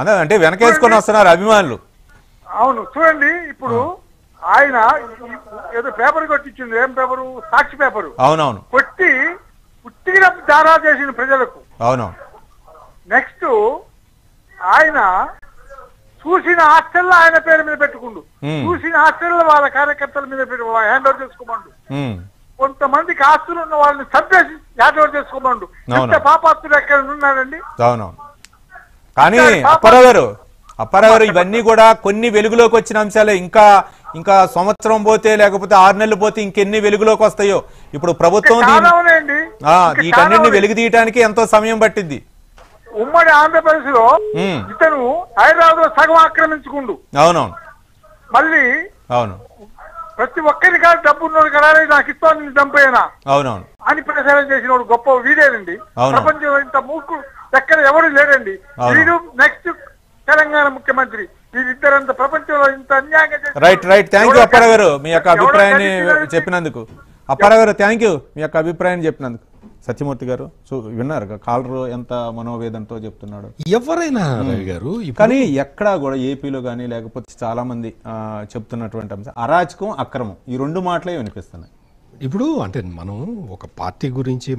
అంటే వెనకేసుకొని వస్తున్నారు అభిమానులు. అవును చూడండి ఇప్పుడు ఆయన ఏదో పేపర్ కొట్టించింది ఏం పేపరు? సాక్షి పేపరు. అవునవును. కొట్టి పుట్టిన దారా చేసిన ప్రజలకు. అవునవును. నెక్స్ట్ ఆయన చూసిన హాస్టల్లో ఆయన పేరు మీద పెట్టుకుండు. చూసిన హాస్టల్లో వాళ్ళ కార్యకర్తల మీద హ్యాండ్ ఓవర్ చేసుకోమండు. కొంతమందికి ఆస్తులు ఉన్న వాళ్ళని చంపేసి హ్యాండ్ ఓవర్ చేసుకోమండు. ఎంత పాపాత్తుడు ఎక్కడ ఉన్నాడండి? అవునవును. కానీ అప్పారావు గారు అప్పారావు గారు ఇవన్నీ కూడా కొన్ని వెలుగులోకి వచ్చిన అంశాలే. ఇంకా ఇంకా సంవత్సరం పోతే లేకపోతే ఆరు నెలలు పోతే ఇంకెన్ని వెలుగులోకి వస్తాయో. ఇప్పుడు ప్రభుత్వం వీటన్నిటిని. వెలుగు తీయడానికి ఎంతో సమయం పట్టింది. ఉమ్మడి ఆంధ్రప్రదేశ్లో. ఇతను హైదరాబాద్లో సగం ఆక్రమించుకుండు. అవునవును. మళ్ళీ అవును. ప్రతి ఒక్కరి కాదు డబ్బు ఉన్నోడు కదా "రేయ్, నాకు ఇస్తాను నేను చంపేయనా? అవునవును. అని ప్రచారం చేసినోడు గొప్ప వీడేనండి అవును. ప్రపంచంలో ఇంత మూర్ఖుడు ఎక్కడ ఎవరు లేడండి. వీడు నెక్స్ట్ తెలంగాణ ముఖ్యమంత్రి. వీరిద్దరంత ప్రపంచంలో ఇంత అన్యాయంగా చేసిన- right right thank you Apparao garu. మీ యొక్క అభిప్రాయాన్ని. చెప్పినందుకు. అప్పారావు గారు థ్యాంక్ యూ మీ యొక్క అభిప్రాయాన్ని చెప్పినందుకు. సత్యమూర్తి గారు చూ విన్నారు కాలరు ఎంత మనోవేదంతో చెప్తున్నాడు. ఎవరైనా రవి గారు కానీ ఎక్కడా కూడా ఏపీలో కానీ లేకపోతే చాలా మంది ఆ, చెప్తున్నటువంటి అంశం అరాచకం అక్రమం. ఈ రెండు మాటలే వినిపిస్తున్నాయి. ఇప్పుడు అంటే మనం ఒక పార్టీ గురించి